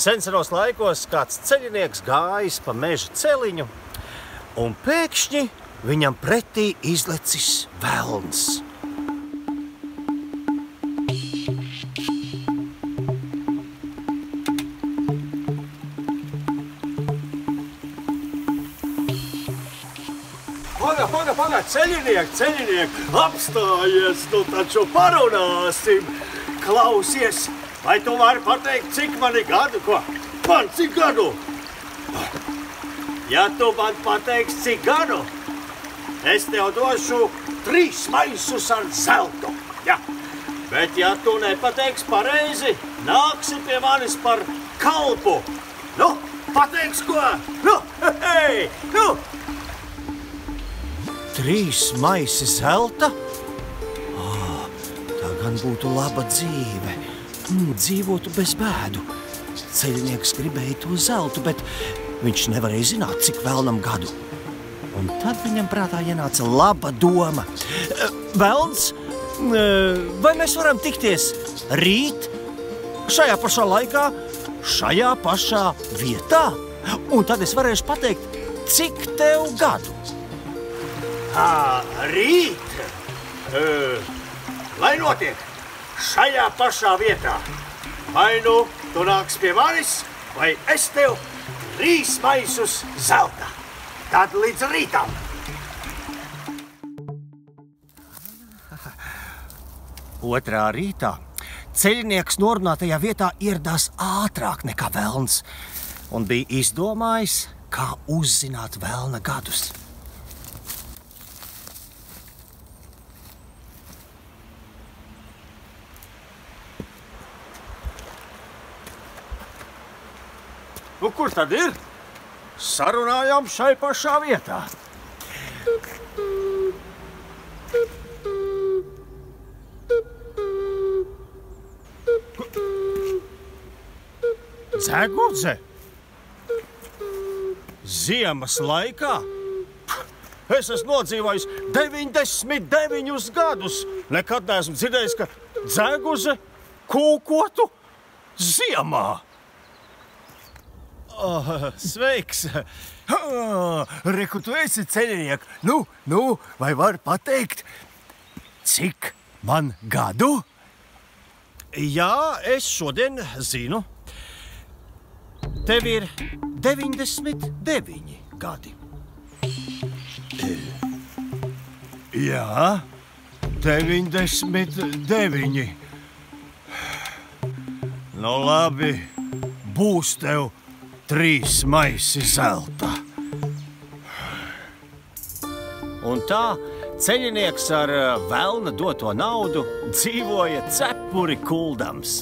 Senseros laikos kāds ceļinieks gājis pa meža celiņu, un pēkšņi viņam pretī izlecis velns. Paga, paga, paga, ceļinieki, ceļinieki, apstājies, nu taču parunāsim. Klausies, vai tu vari pateikt, cik man ir gadu? Ko? Man cik gadu? Ja tu man pateiksi, cik gadu, es tev došu trīs maisus ar zeltu. Ja. Bet, ja tu nepateiksi pareizi, nāksi pie manis par kalpu. Nu, pateiksi ko? Nu, hei, nu! Trīs maisi zelta? Oh, tā gan būtu laba dzīve. Mm, dzīvotu bez bēdu. Ceļnieks gribēja to zeltu, bet viņš nevarēja zināt, cik vēlnam gadu. Un tad viņam prātā ienāca laba doma. Eh, Velns, eh, vai mēs varam tikties rīt, šajā pašā laikā, šajā pašā vietā? Un tad es varēšu pateikt, cik tev gadu. Tā, rīt! Uh, lai notiek šajā pašā vietā. Vai nu tu nāks pie manis, vai es tev trīs maisus zelta. Tad līdz rītam! Otrā rītā ceļnieks norunātajā vietā ieradās ātrāk nekā velns un bija izdomājis, kā uzzināt velna gadus. Nu, kur tad ir? Sarunājām šai pašā vietā. Dzēgudze? Ziemas laikā? Es esmu nodzīvojis 99 gadus. Nekad neesmu dzirdējis, ka dzēguze kūkotu ziemā. Oh, sveiks! Oh, Reku, tu esi ceļnieks. Nu, nu, vai var pateikt, cik man gadu? Jā, es šodien zinu. Tev ir 99 gadi. Jā, 99. Nu, labi, būs tev trīs maisi zelta. Un tā ceļinieks ar eh, velna doto naudu dzīvoja cepuri kuldams.